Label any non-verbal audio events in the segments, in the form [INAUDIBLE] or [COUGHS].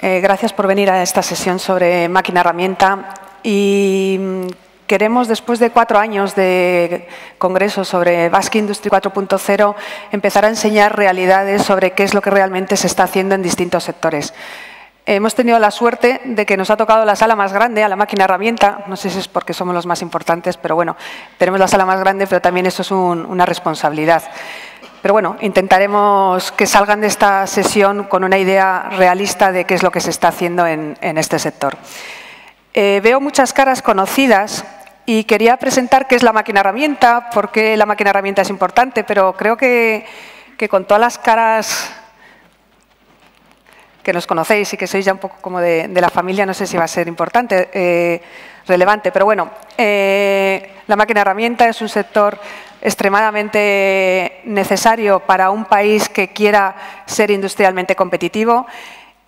Eh, gracias por venir a esta sesión sobre máquina herramienta. Y mm, queremos, después de cuatro años de congreso sobre Basque Industry 4.0, empezar a enseñar realidades sobre qué es lo que realmente se está haciendo en distintos sectores. Hemos tenido la suerte de que nos ha tocado la sala más grande, a la máquina herramienta. No sé si es porque somos los más importantes, pero bueno, tenemos la sala más grande, pero también eso es una responsabilidad. Pero bueno, intentaremos que salgan de esta sesión con una idea realista de qué es lo que se está haciendo en, este sector. Eh, veo muchas caras conocidas y quería presentar qué es la máquina herramienta, por qué la máquina herramienta es importante, pero creo que, con todas las caras que nos conocéis y que sois ya un poco como de, la familia, no sé si va a ser importante, eh, relevante. Pero bueno, eh, la máquina herramienta es un sector extremadamente necesario para un país que quiera ser industrialmente competitivo.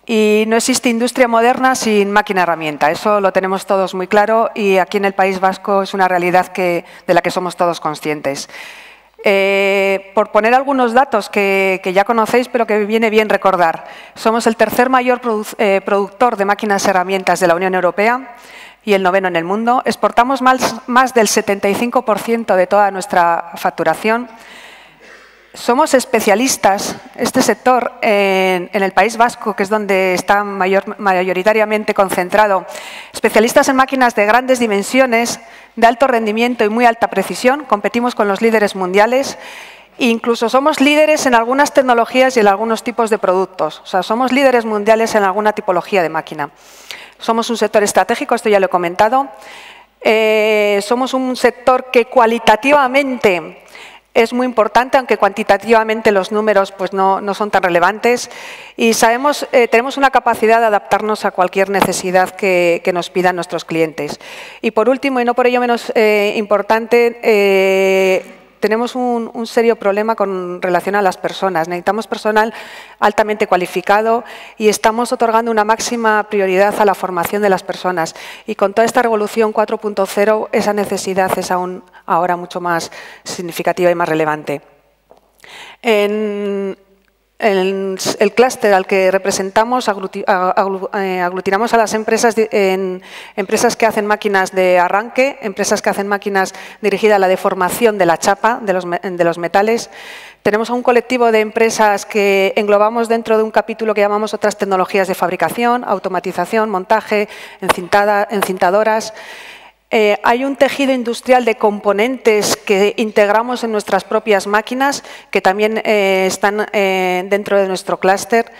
Y no existe industria moderna sin máquina herramienta. Eso lo tenemos todos muy claro y aquí en el País Vasco es una realidad que, de la que somos todos conscientes. Eh, por poner algunos datos que, ya conocéis, pero que viene bien recordar, somos el tercer mayor eh, productor de máquinas herramientas de la Unión Europea y el noveno en el mundo. Exportamos más, más del 75% de toda nuestra facturación. Somos especialistas, este sector, en, el País Vasco, que es donde está mayor, mayoritariamente concentrado, especialistas en máquinas de grandes dimensiones, de alto rendimiento y muy alta precisión. Competimos con los líderes mundiales. Incluso somos líderes en algunas tecnologías y en algunos tipos de productos. O sea, somos líderes mundiales en alguna tipología de máquina. Somos un sector estratégico, esto ya lo he comentado. Eh, somos un sector que cualitativamente es muy importante, aunque cuantitativamente los números pues, no, son tan relevantes. Y sabemos, eh, tenemos una capacidad de adaptarnos a cualquier necesidad que, nos pidan nuestros clientes. Y por último, y no por ello menos eh, importante, tenemos un, serio problema con relación a las personas. Necesitamos personal altamente cualificado y estamos otorgando una máxima prioridad a la formación de las personas. Y con toda esta revolución 4.0, esa necesidad es aún ahora mucho más significativa y más relevante. En, el, clúster al que representamos eh, aglutinamos a las empresas, en, empresas que hacen máquinas de arranque, empresas que hacen máquinas dirigidas a la deformación de la chapa, de los, metales. Tenemos a un colectivo de empresas que englobamos dentro de un capítulo que llamamos otras tecnologías de fabricación, automatización, montaje, encintadoras. Eh, hay un tejido industrial de componentes que integramos en nuestras propias máquinas, que también eh, están eh, dentro de nuestro clúster.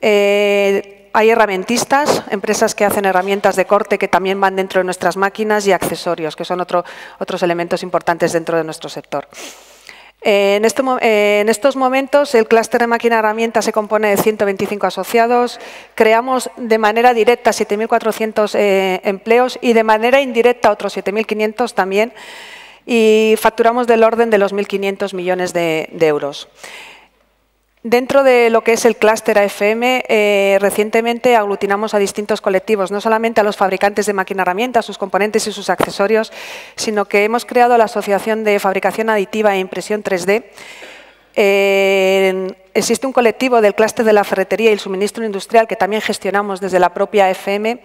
hay herramientistas, empresas que hacen herramientas de corte que también van dentro de nuestras máquinas y accesorios, que son otros elementos importantes dentro de nuestro sector. En, estos momentos, el clúster de máquina herramienta se compone de 125 asociados. Creamos de manera directa 7.400 eh, empleos y de manera indirecta otros 7.500 también. Y facturamos del orden de los 1.500 millones de euros. Dentro de lo que es el clúster AFM, eh, recientemente aglutinamos a distintos colectivos, no solamente a los fabricantes de máquina herramientas, sus componentes y sus accesorios, sino que hemos creado la Asociación de Fabricación Aditiva e Impresión 3D. Existe un colectivo del clúster de la ferretería y el suministro industrial que también gestionamos desde la propia AFM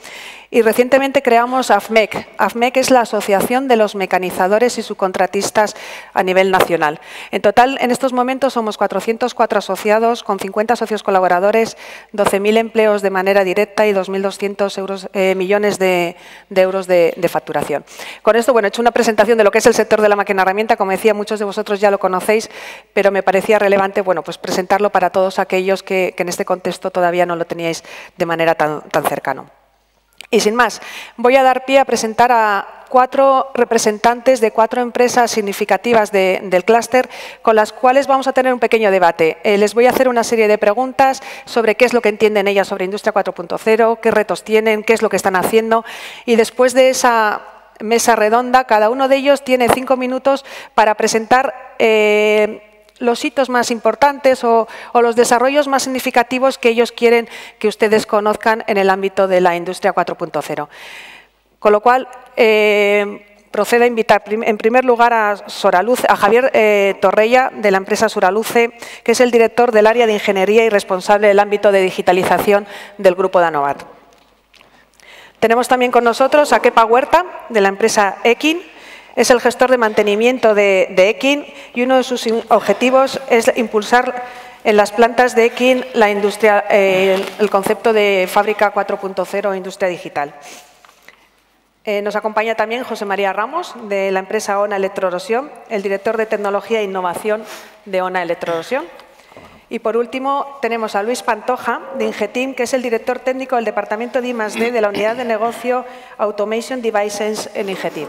y recientemente creamos AFMEC. AFMEC es la Asociación de los Mecanizadores y Subcontratistas a nivel nacional. En total, en estos momentos somos 404 asociados, con 50 socios colaboradores, 12.000 empleos de manera directa y 2.200 eh, millones de, euros de, facturación. Con esto, bueno, he hecho una presentación de lo que es el sector de la máquina herramienta. Como decía, muchos de vosotros ya lo conocéis, pero me parecía relevante bueno, pues para todos aquellos que, en este contexto todavía no lo teníais de manera tan, tan cercano. Y sin más, voy a dar pie a presentar a cuatro representantes de cuatro empresas significativas del clúster con las cuales vamos a tener un pequeño debate. Eh, les voy a hacer una serie de preguntas sobre qué es lo que entienden ellas sobre Industria 4.0, qué retos tienen, qué es lo que están haciendo y después de esa mesa redonda, cada uno de ellos tiene cinco minutos para presentar eh, los hitos más importantes o, los desarrollos más significativos que ellos quieren que ustedes conozcan en el ámbito de la industria 4.0. Con lo cual, eh, procedo a invitar en primer lugar a, a Javier eh, Torreya, de la empresa Suraluce, que es el director del área de ingeniería y responsable del ámbito de digitalización del grupo Danovat. Tenemos también con nosotros a Kepa Huerta, de la empresa Ekin. Es el gestor de mantenimiento de, Ekin y uno de sus objetivos es impulsar en las plantas de Ekin eh, el concepto de fábrica 4.0 o industria digital. Eh, nos acompaña también José María Ramos, de la empresa ONA Electroerosión, el director de Tecnología e Innovación de ONA Electroerosión. Y por último, tenemos a Luis Pantoja, de Ingetim, que es el director técnico del Departamento de I+.D. de la Unidad de Negocio Automation Devices en Ingetim.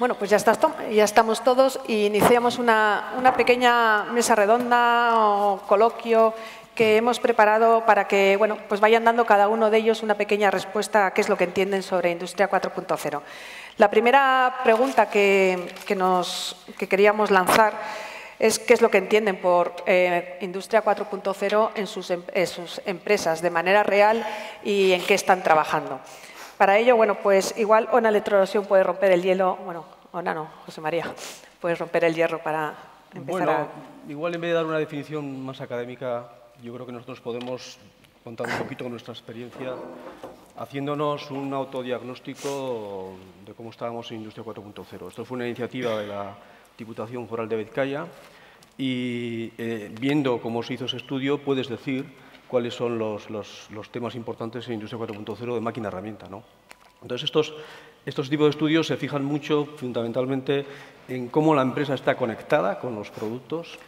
Bueno, pues ya, ya estamos todos y iniciamos una, pequeña mesa redonda o coloquio que hemos preparado para que bueno, pues vayan dando cada uno de ellos una pequeña respuesta a qué es lo que entienden sobre Industria 4.0. La primera pregunta que, nos, queríamos lanzar es qué es lo que entienden por eh, Industria 4.0 en sus, em, en sus empresas de manera real y en qué están trabajando. Para ello, bueno, pues igual una electroerosión puede romper el hielo, bueno, Ona no, José María, puedes romper el hierro para empezar bueno, igual en vez de dar una definición más académica, yo creo que nosotros podemos contar un poquito con nuestra experiencia haciéndonos un autodiagnóstico de cómo estábamos en Industria 4.0. Esto fue una iniciativa de la Diputación Foral de Vizcaya y eh, viendo cómo se hizo ese estudio puedes decir cuáles son los, los, temas importantes en Industria 4.0 de máquina-herramienta. ¿no? Entonces, estos, estos tipos de estudios se fijan mucho, fundamentalmente, en cómo la empresa está conectada con los productos,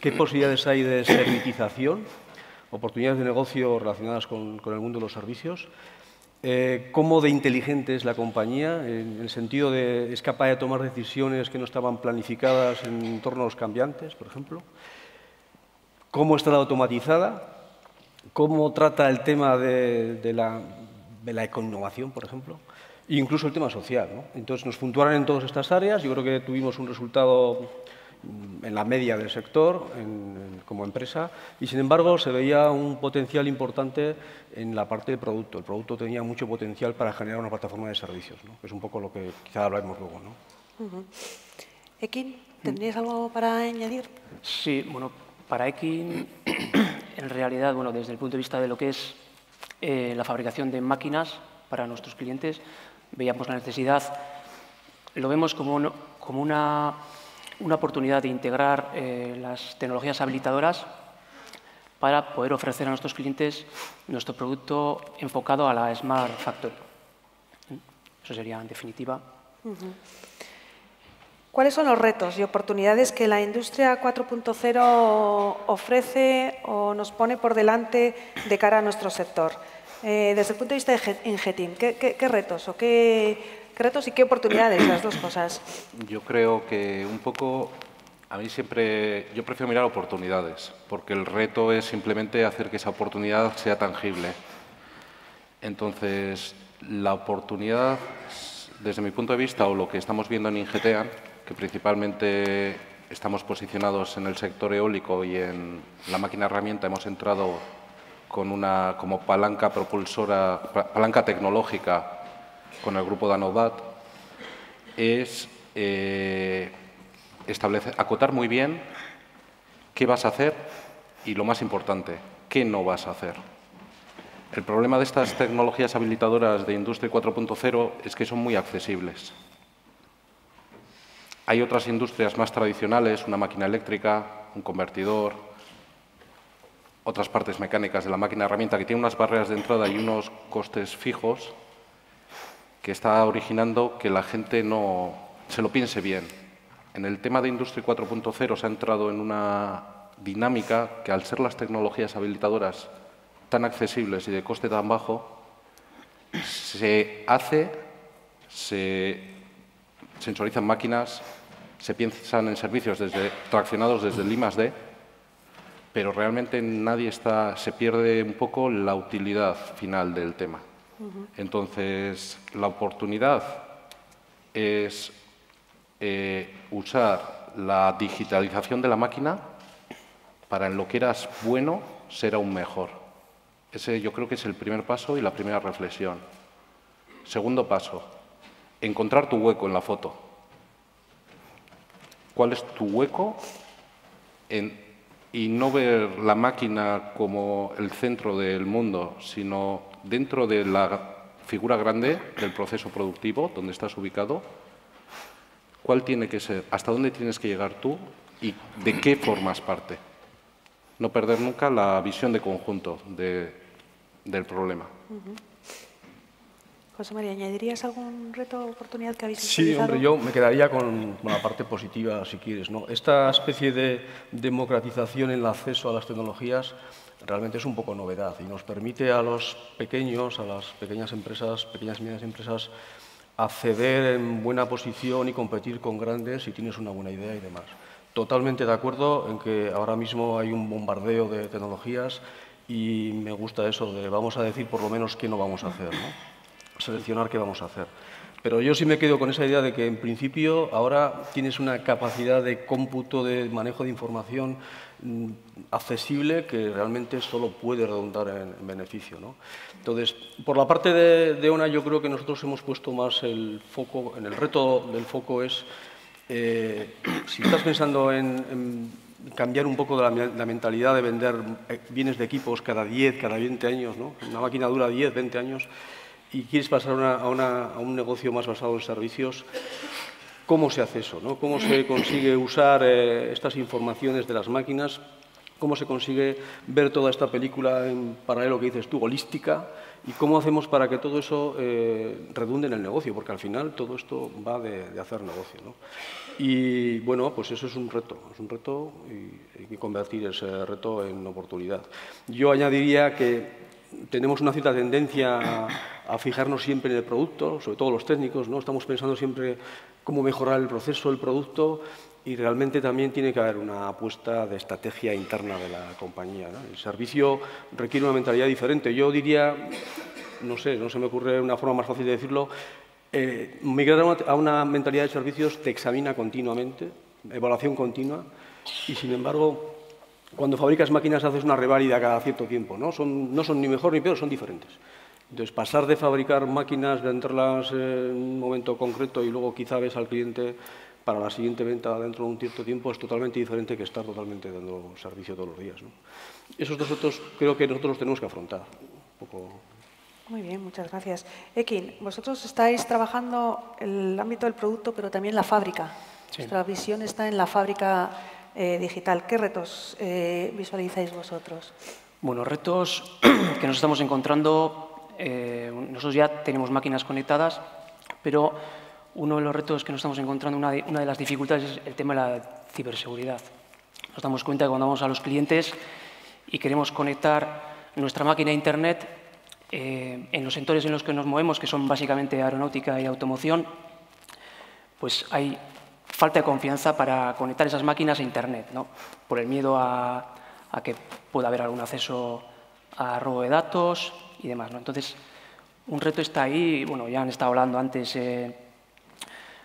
¿Qué posibilidades hay de servitización? Oportunidades de negocio relacionadas con, el mundo de los servicios. Eh, ¿Cómo de inteligente es la compañía? En el sentido de es capaz de tomar decisiones que no estaban planificadas en entornos cambiantes, por ejemplo. ¿Cómo está automatizada? ¿Cómo trata el tema de, la, de la ecoinnovación, por ejemplo? E incluso el tema social. Entonces, nos puntuaron en todas estas áreas. Yo creo que tuvimos un resultado en la media del sector como empresa y, sin embargo, se veía un potencial importante en la parte del producto. El producto tenía mucho potencial para generar una plataforma de servicios, ¿no? es un poco lo que quizá hablaremos luego. ¿no? Ekin, ¿tendrías algo para añadir? Sí, bueno, para Ekin, en realidad, bueno, desde el punto de vista de lo que es eh, la fabricación de máquinas para nuestros clientes, veíamos la necesidad, lo vemos como, como una una oportunidad de integrar eh, las tecnologías habilitadoras para poder ofrecer a nuestros clientes nuestro producto enfocado a la Smart Factory. Eso sería en definitiva. ¿Cuáles son los retos y oportunidades que la industria 4.0 ofrece o nos pone por delante de cara a nuestro sector? Eh, desde el punto de vista de Ingetim, qué retos o qué retos y qué oportunidades, las dos cosas? Yo creo que un poco, a mí siempre, yo prefiero mirar oportunidades, porque el reto es simplemente hacer que esa oportunidad sea tangible. Entonces, la oportunidad, desde mi punto de vista, o lo que estamos viendo en Ingetean, que principalmente estamos posicionados en el sector eólico y en la máquina herramienta hemos entrado con una como palanca propulsora, palanca tecnológica con el grupo Danovat es eh, acotar muy bien qué vas a hacer y lo más importante, qué no vas a hacer. El problema de estas tecnologías habilitadoras de Industria 4.0 es que son muy accesibles. Hay otras industrias más tradicionales, una máquina eléctrica, un convertidor, otras partes mecánicas de la máquina herramienta que tienen unas barreras de entrada y unos costes fijos que está originando que la gente no se lo piense bien. En el tema de Industria 4.0 se ha entrado en una dinámica que al ser las tecnologías habilitadoras tan accesibles y de coste tan bajo, se hace, se sensorizan máquinas, se piensan en servicios desde, traccionados desde el I+D, pero realmente nadie está, se pierde un poco la utilidad final del tema. Entonces, la oportunidad es eh, usar la digitalización de la máquina para en lo que eras bueno ser aún mejor. Ese yo creo que es el primer paso y la primera reflexión. Segundo paso, encontrar tu hueco en la foto. ¿Cuál es tu hueco? y no ver la máquina como el centro del mundo, sino dentro de la figura grande del proceso productivo, donde estás ubicado, ¿cuál tiene que ser? ¿Hasta dónde tienes que llegar tú y de qué formas parte? No perder nunca la visión de conjunto del problema. José María, ¿añadirías algún reto o oportunidad que habéis Sí, hombre, yo me quedaría con, la parte positiva, si quieres. ¿no? Esta especie de democratización en el acceso a las tecnologías realmente es un poco novedad y nos permite a los pequeños, a las pequeñas empresas, pequeñas y medianas empresas, acceder en buena posición y competir con grandes si tienes una buena idea y demás. Totalmente de acuerdo en que ahora mismo hay un bombardeo de tecnologías y me gusta eso de vamos a decir por lo menos qué no vamos a hacer. ¿no? Seleccionar qué vamos a hacer. Pero yo sí me quedo con esa idea de que, en principio, ahora tienes una capacidad de cómputo, de manejo de información mm, accesible que realmente solo puede redundar en, beneficio. ¿no? Entonces, por la parte de, ONA, yo creo que nosotros hemos puesto más el foco, en el reto del foco es, eh, si estás pensando en, cambiar un poco la, la, mentalidad de vender eh, bienes de equipos cada 10, cada 20 años, ¿no? una máquina dura 10, 20 años, y quieres pasar a, un negocio más basado en servicios, ¿cómo se hace eso? ¿Cómo se consigue usar eh, estas informaciones de las máquinas? ¿Cómo se consigue ver toda esta película en paralelo que dices tú, holística? ¿Y cómo hacemos para que todo eso eh, redunde en el negocio? Porque al final todo esto va de, hacer negocio. Y bueno, pues eso es un reto, es un reto y hay que convertir ese reto en oportunidad. Yo añadiría que tenemos una cierta tendencia a, fijarnos siempre en el producto, sobre todo los técnicos, ¿no? Estamos pensando siempre cómo mejorar el proceso, el producto, y realmente también tiene que haber una apuesta de estrategia interna de la compañía. El servicio requiere una mentalidad diferente. Yo diría, no sé, no se me ocurre una forma más fácil de decirlo, eh, migrar a una mentalidad de servicios te examina continuamente, evaluación continua, y sin embargo cuando fabricas máquinas haces una reválida cada cierto tiempo, ¿no? Son, no son ni mejor ni peor, son diferentes. Entonces, pasar de fabricar máquinas, venderlas en un momento concreto y luego quizá ves al cliente para la siguiente venta dentro de un cierto tiempo es totalmente diferente que estar totalmente dando servicio todos los días. ¿no? Esos dos retos creo que nosotros los tenemos que afrontar. Muy bien, muchas gracias. Ekin, vosotros estáis trabajando en el ámbito del producto, pero también la fábrica. Nuestra visión está en la fábrica eh, digital. ¿Qué retos eh, visualizáis vosotros? Bueno, retos [CLEARS THROAT] que nos estamos encontrando, eh, nosotros ya tenemos máquinas conectadas, pero uno de los retos que nos estamos encontrando, una de, las dificultades es el tema de la ciberseguridad. Nos damos cuenta que cuando vamos a los clientes y queremos conectar nuestra máquina a Internet, en los sectores en los que nos movemos, que son básicamente aeronáutica y automoción, pues hay falta de confianza para conectar esas máquinas a Internet, ¿no? por el miedo a, que pueda haber algún acceso a robo de datos y demás. ¿no? Entonces, un reto está ahí, bueno, ya han estado hablando antes, eh,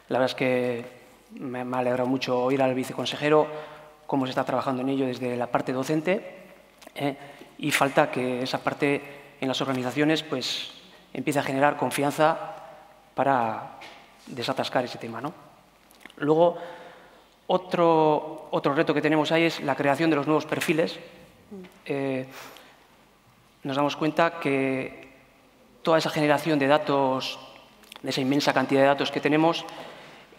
la verdad es que me, ha alegrado mucho oír al viceconsejero cómo se está trabajando en ello desde la parte docente ¿eh? y falta que esa parte en las organizaciones pues empiece a generar confianza para desatascar ese tema. ¿no? Luego, otro, otro reto que tenemos ahí es la creación de los nuevos perfiles. Eh, nos damos cuenta que toda esa generación de datos, de esa inmensa cantidad de datos que tenemos,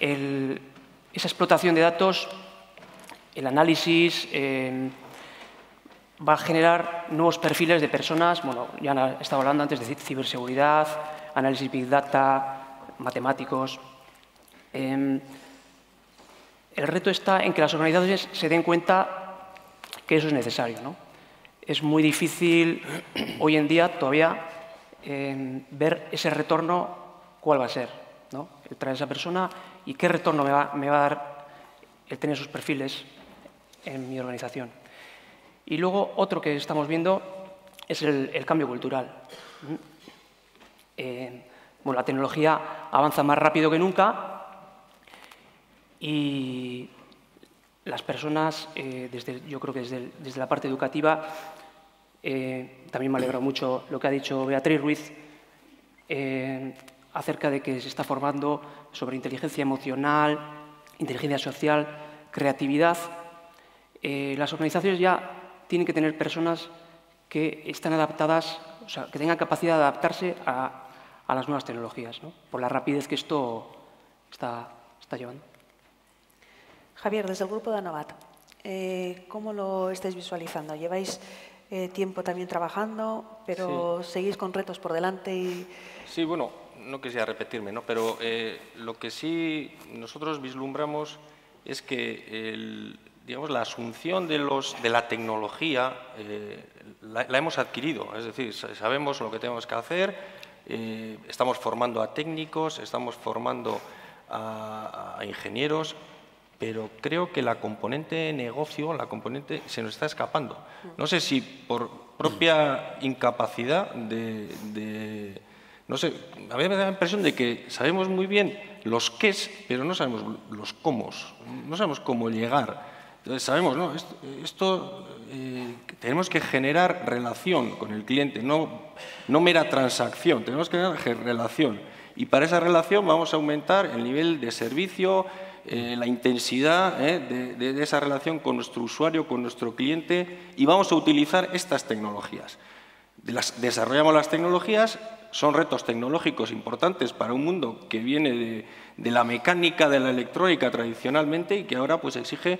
esa explotación de datos, el análisis, eh, va a generar nuevos perfiles de personas, bueno, ya he estado hablando antes de ciberseguridad, análisis big data, matemáticos. Em, el reto está en que las organizaciones se den cuenta que eso es necesario. ¿no? Es muy difícil hoy en día todavía eh, ver ese retorno, cuál va a ser, ¿no? el traer a esa persona y qué retorno me va, a dar el tener sus perfiles en mi organización. Y luego otro que estamos viendo es el, cambio cultural. Eh, bueno, la tecnología avanza más rápido que nunca y las personas, eh, yo creo que desde, la parte educativa, eh, también me alegra mucho lo que ha dicho Beatriz Ruiz, eh, acerca de que se está formando sobre inteligencia emocional, inteligencia social, creatividad. Las organizaciones ya tienen que tener personas que están adaptadas, o sea, que tengan capacidad de adaptarse a, las nuevas tecnologías, por la rapidez que esto está llevando. Javier, desde el grupo de Anovat, eh, ¿cómo lo estáis visualizando? ¿Lleváis eh, tiempo también trabajando, pero seguís con retos por delante? Y... Sí, bueno, no quisiera repetirme, ¿no? pero eh, lo que sí nosotros vislumbramos es que digamos, la asunción de, los, de la tecnología la, hemos adquirido, es decir, sabemos lo que tenemos que hacer, estamos formando a técnicos, estamos formando a ingenieros, pero creo que la componente negocio, la componente se nos está escapando. No sé si por propia incapacidad de, no sé, a mí me da la impresión de que sabemos muy bien los qué, pero no sabemos los cómo, no sabemos cómo llegar. Entonces sabemos, ¿no? Esto, eh, tenemos que generar relación con el cliente, no, no mera transacción, tenemos que generar relación. Y para esa relación vamos a aumentar el nivel de servicio, eh, la intensidad eh, de, esa relación con nuestro usuario, con nuestro cliente y vamos a utilizar estas tecnologías. desarrollamos las tecnologías, son retos tecnológicos importantes para un mundo que viene de, la mecánica, de la electrónica tradicionalmente y que ahora pues exige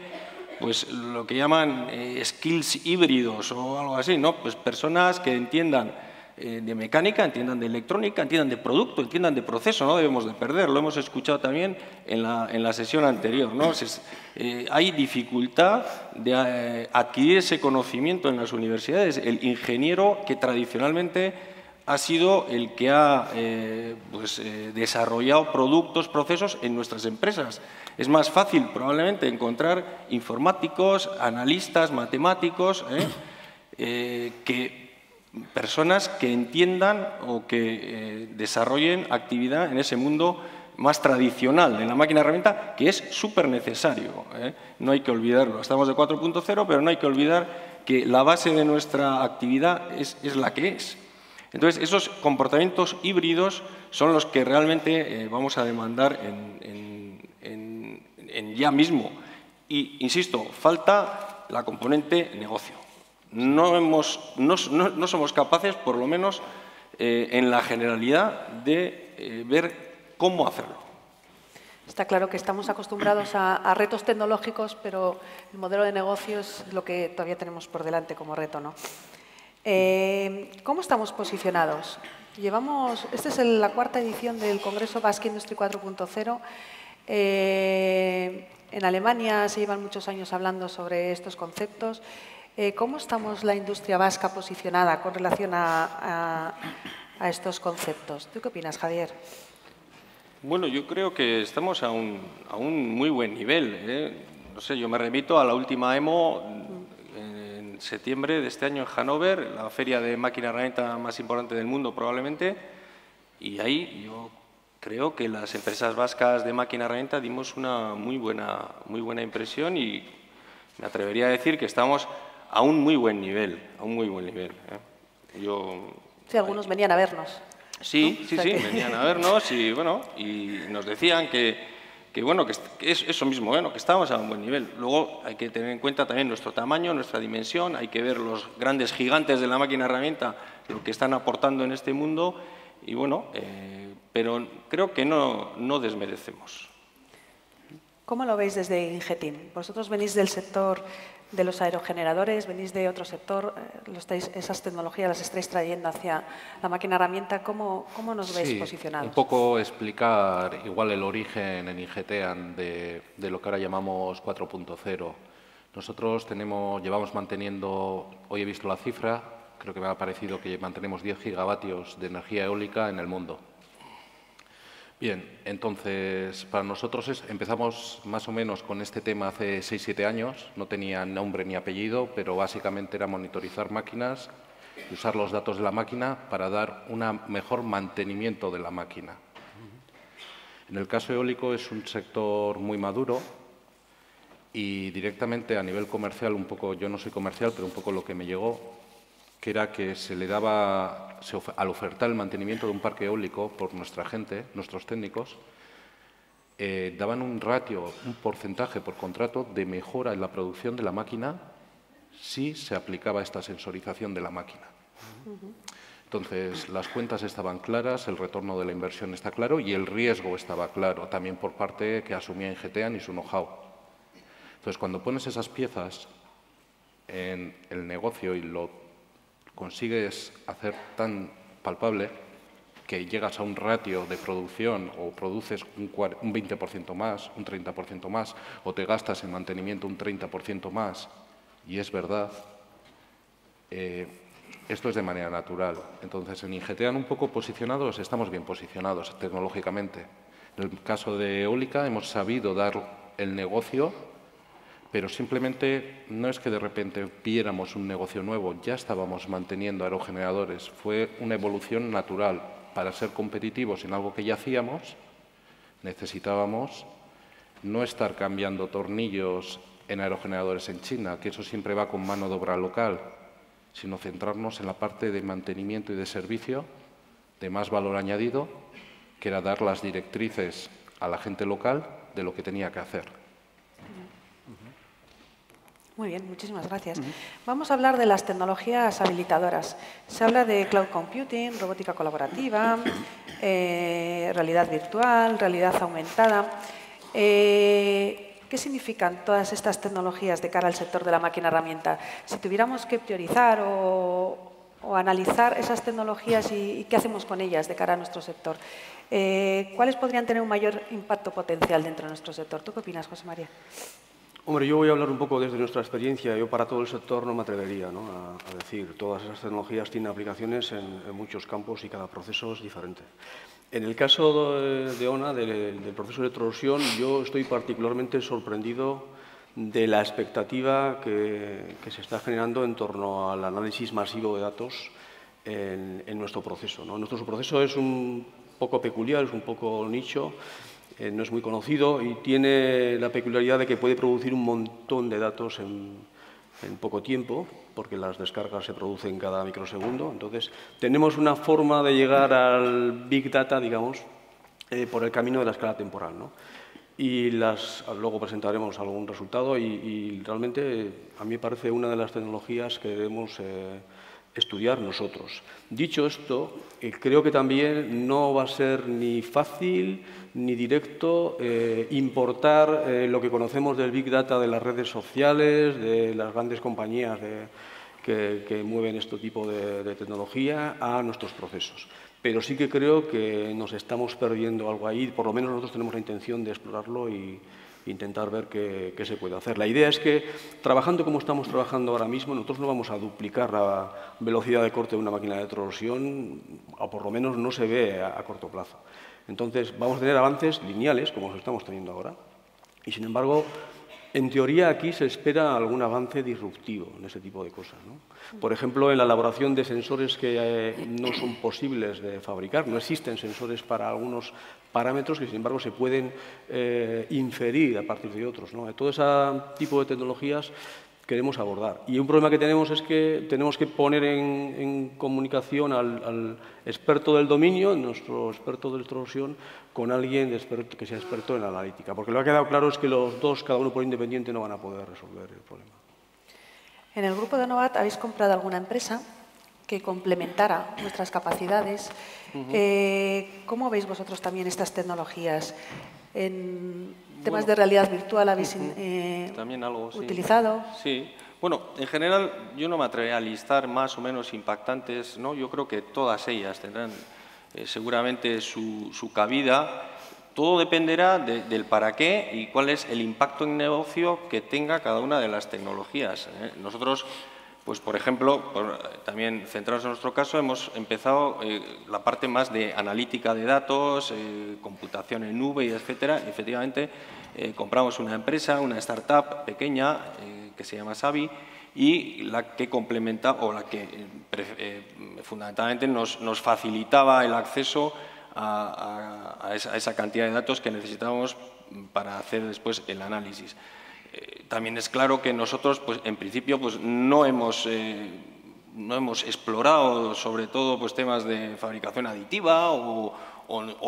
pues lo que llaman eh, skills híbridos o algo así, ¿no? Pues personas que entiendan eh, de mecánica, entiendan de electrónica, entiendan de producto, entiendan de proceso, no debemos de perder, lo hemos escuchado también en la, en la sesión anterior. ¿no? Eh, hay dificultad de eh, adquirir ese conocimiento en las universidades. El ingeniero que tradicionalmente ha sido el que ha pues, desarrollado productos, procesos en nuestras empresas. Es más fácil probablemente encontrar informáticos, analistas, matemáticos, que personas que entiendan o que eh, desarrollen actividad en ese mundo más tradicional de la máquina herramienta, que es súper necesario. ¿eh? No hay que olvidarlo. Estamos de 4.0, pero no hay que olvidar que la base de nuestra actividad es, la que es. Entonces, esos comportamientos híbridos son los que realmente eh, vamos a demandar en ya mismo. Y, insisto, falta la componente negocio no, hemos, somos capaces, por lo menos eh, en la generalidad, de eh, ver cómo hacerlo. Está claro que estamos acostumbrados a, retos tecnológicos, pero el modelo de negocio es lo que todavía tenemos por delante como reto. ¿no? Eh, ¿Cómo estamos posicionados? Llevamos, esta es la cuarta edición del Congreso Basque Industry 4.0. en Alemania se llevan muchos años hablando sobre estos conceptos. Eh, ¿Cómo estamos la industria vasca posicionada con relación a, estos conceptos? ¿Tú qué opinas, Javier? Bueno, yo creo que estamos a un, muy buen nivel. ¿eh? No sé, yo me remito a la última EMO en septiembre de este año en Hannover, la feria de máquina herramienta más importante del mundo probablemente, y ahí yo creo que las empresas vascas de máquina herramienta dimos una muy buena, muy buena impresión y me atrevería a decir que estamos a un muy buen nivel, a un muy buen nivel. ¿eh? Yo, sí, algunos venían a vernos. Sí, sí, sí, venían a [LAUGHS] vernos y bueno, y nos decían que, que bueno, que, es eso mismo, bueno, que estábamos a un buen nivel. Luego hay que tener en cuenta también nuestro tamaño, nuestra dimensión, hay que ver los grandes gigantes de la máquina herramienta, lo que están aportando en este mundo y bueno, eh, pero creo que no, no desmerecemos. ¿Cómo lo veis desde Ingetim? Vosotros venís del sector de los aerogeneradores, venís de otro sector, eh, esas tecnologías las estáis trayendo hacia la máquina herramienta. ¿Cómo, cómo nos veis posicionados? Un poco explicar igual el origen en Ingetean de, de lo que ahora llamamos 4.0. Nosotros tenemos, llevamos manteniendo, hoy he visto la cifra, creo que me ha parecido que mantenemos 10 gigavatios de energía eólica en el mundo. Bien, entonces para nosotros empezamos más o menos con este tema hace 6-7 años, no tenía nombre ni apellido, pero básicamente era monitorizar máquinas y usar los datos de la máquina para dar un mejor mantenimiento de la máquina. En el caso eólico es un sector muy maduro y directamente a nivel comercial, un poco, yo no soy comercial, pero un poco lo que me llegó, que era que se le daba, al ofertar el mantenimiento de un parque eólico por nuestra gente, nuestros técnicos, eh, daban un ratio, un porcentaje por contrato de mejora en la producción de la máquina si se aplicaba esta sensorización de la máquina. Entonces, las cuentas estaban claras, el retorno de la inversión está claro y el riesgo estaba claro, también por parte que asumía Ingetean y su know-how. Entonces, cuando pones esas piezas en el negocio y lo consigues hacer tan palpable, que llegas a un ratio de producción o produces un 20% más, un 30% más, o te gastas en mantenimiento un 30% más, y es verdad, eh, esto es de manera natural. Entonces, en Ingetean un poco posicionados, estamos bien posicionados tecnológicamente. En el caso de eólica hemos sabido dar el negocio, pero simplemente no es que de repente viéramos un negocio nuevo, ya estábamos manteniendo aerogeneradores. Fue una evolución natural. Para ser competitivos en algo que ya hacíamos, necesitábamos no estar cambiando tornillos en aerogeneradores en China, que eso siempre va con mano de obra local, sino centrarnos en la parte de mantenimiento y de servicio de más valor añadido, que era dar las directrices a la gente local de lo que tenía que hacer. Muy bien, muchísimas gracias. Vamos a hablar de las tecnologías habilitadoras. Se habla de cloud computing, robótica colaborativa, eh, realidad virtual, realidad aumentada. Eh, ¿Qué significan todas estas tecnologías de cara al sector de la máquina herramienta? Si tuviéramos que priorizar o, analizar esas tecnologías y, qué hacemos con ellas de cara a nuestro sector, eh, ¿cuáles podrían tener un mayor impacto potencial dentro de nuestro sector? ¿Tú qué opinas, José María? Hombre, yo voy a hablar un poco desde nuestra experiencia. Yo para todo el sector no me atrevería A, decir. Todas esas tecnologías tienen aplicaciones en, muchos campos y cada proceso es diferente. En el caso de ONA, del, proceso de electrolusión, yo estoy particularmente sorprendido de la expectativa que, se está generando en torno al análisis masivo de datos en, nuestro proceso. Nuestro proceso es un poco peculiar, es un poco nicho, eh, no es muy conocido y tiene la peculiaridad de que puede producir un montón de datos en, en poco tiempo, porque las descargas se producen cada microsegundo. Entonces, tenemos una forma de llegar al Big Data, digamos, eh, por el camino de la escala temporal. ¿no? Y las, luego presentaremos algún resultado y, realmente a mí me parece una de las tecnologías que debemos eh, estudiar nosotros. Dicho esto, eh, creo que también no va a ser ni fácil ni directo eh, importar eh, lo que conocemos del Big Data de las redes sociales, de las grandes compañías que, mueven este tipo de, tecnología a nuestros procesos. Pero sí que creo que nos estamos perdiendo algo ahí, por lo menos nosotros tenemos la intención de explorarlo y, intentar ver qué, se puede hacer. La idea es que, trabajando como estamos trabajando ahora mismo, nosotros no vamos a duplicar la velocidad de corte de una máquina de torsión, o por lo menos no se ve a, corto plazo. Entonces, vamos a tener avances lineales, como los estamos teniendo ahora, y sin embargo, en teoría aquí se espera algún avance disruptivo en ese tipo de cosas. Por ejemplo, en la elaboración de sensores que eh, no son posibles de fabricar, no existen sensores para algunos parámetros que, sin embargo, se pueden eh, inferir a partir de otros. ¿no? Todo ese tipo de tecnologías queremos abordar. Y un problema que tenemos es que tenemos que poner en, comunicación al, experto del dominio, nuestro experto de extrusión, con alguien que sea experto en analítica. Porque lo que ha quedado claro es que los dos, cada uno por independiente, no van a poder resolver el problema. En el grupo de Novat habéis comprado alguna empresa que complementara nuestras capacidades. Eh, ¿Cómo veis vosotros también estas tecnologías? En temas de realidad virtual habéis eh, también algo, utilizado. Sí. Bueno, en general yo no me atrevería a listar más o menos impactantes, ¿no? Yo creo que todas ellas tendrán eh, seguramente su, su, cabida. Todo dependerá del para qué y cuál es el impacto en negocio que tenga cada una de las tecnologías. Nosotros pues, por ejemplo, también centrados en nuestro caso, hemos empezado eh, la parte más de analítica de datos, eh, computación en nube, etcétera. Efectivamente, eh, compramos una empresa, una startup pequeña que se llama Savi y la que complementa o la que fundamentalmente nos, facilitaba el acceso a, esa, cantidad de datos que necesitábamos para hacer después el análisis. Eh, también es claro que nosotros, pues, en principio, pues, no hemos eh, no hemos explorado sobre todo pues, temas de fabricación aditiva o,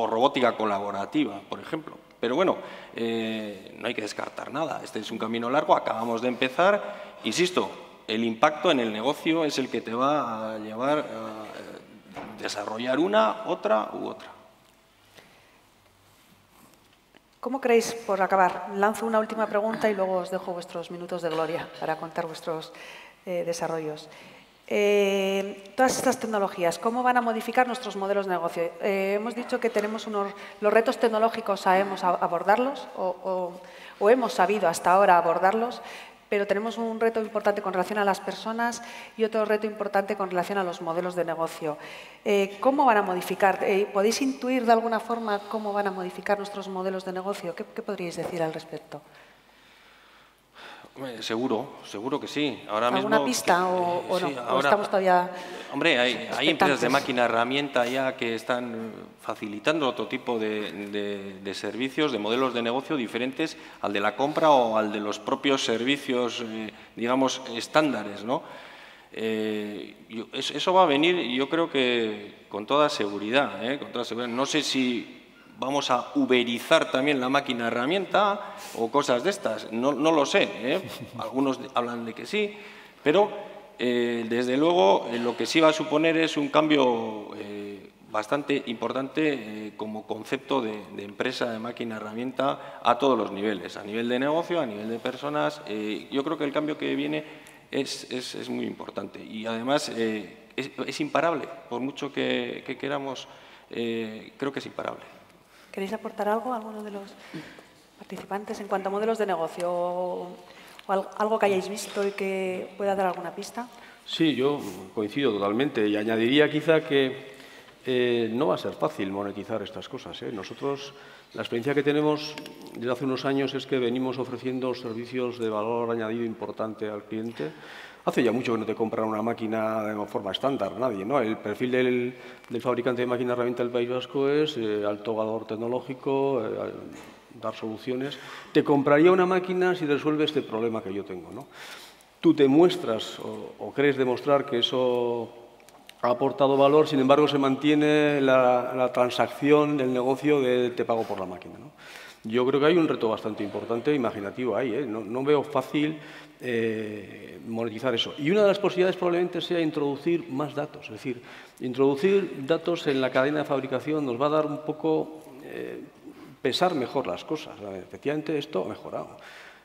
robótica colaborativa, por ejemplo. Pero bueno, eh, no hay que descartar nada. Este es un camino largo, acabamos de empezar. Insisto, el impacto en el negocio es el que te va a llevar a desarrollar una, otra u otra. ¿Cómo creéis, por acabar, lanzo una última pregunta y luego os dejo vuestros minutos de gloria para contar vuestros eh, desarrollos? Eh, todas estas tecnologías, ¿cómo van a modificar nuestros modelos de negocio? Eh, hemos dicho que tenemos unos, los retos tecnológicos, sabemos abordarlos o, hemos sabido hasta ahora abordarlos, pero tenemos un reto importante con relación a las personas y otro reto importante con relación a los modelos de negocio. Eh, ¿Cómo van a modificar? ¿Podéis intuir de alguna forma cómo van a modificar nuestros modelos de negocio? ¿Qué, qué podríais decir al respecto? Seguro, seguro que sí. Ahora ¿Alguna pista o, no? estamos todavía Hombre, hay, empresas de máquina herramienta ya que están facilitando otro tipo de, servicios, de modelos de negocio diferentes al de la compra o al de los propios servicios, eh, digamos, estándares, ¿no? Eh, eso va a venir, yo creo que con toda seguridad, ¿eh? con toda seguridad. No sé si vamos a uberizar también la máquina herramienta o cosas de estas. No, lo sé, ¿eh? [LAUGHS] algunos hablan de que sí, pero eh, desde luego eh, lo que sí va a suponer es un cambio bastante importante como concepto de, empresa de máquina herramienta a todos los niveles, a nivel de negocio, a nivel de personas. yo creo que el cambio que viene es, muy importante y además es, imparable, por mucho que, que queramos, creo que es imparable. ¿Queréis aportar algo, alguno de los participantes, en cuanto a modelos de negocio o, algo que hayáis visto y que pueda dar alguna pista? Sí, yo coincido totalmente y añadiría quizá que eh, no va a ser fácil monetizar estas cosas. ¿eh? Nosotros, la experiencia que tenemos desde hace unos años es que venimos ofreciendo servicios de valor añadido importante al cliente Hace ya mucho que no te compran una máquina de forma estándar, nadie. ¿no? El perfil del, fabricante de máquina herramienta del País Vasco es eh, alto valor tecnológico, eh, dar soluciones. Te compraría una máquina si resuelve este problema que yo tengo. ¿no? Tú te muestras o, crees demostrar que eso ha aportado valor, sin embargo se mantiene la, transacción del negocio de te pago por la máquina. ¿no? Yo creo que hay un reto bastante importante, imaginativo ahí. ¿eh? No, no veo fácil eh, monetizar eso. Y una de las posibilidades probablemente sea introducir más datos, es decir, introducir datos en la cadena de fabricación nos va a dar un poco eh, pesar mejor las cosas. Efectivamente, esto ha mejorado.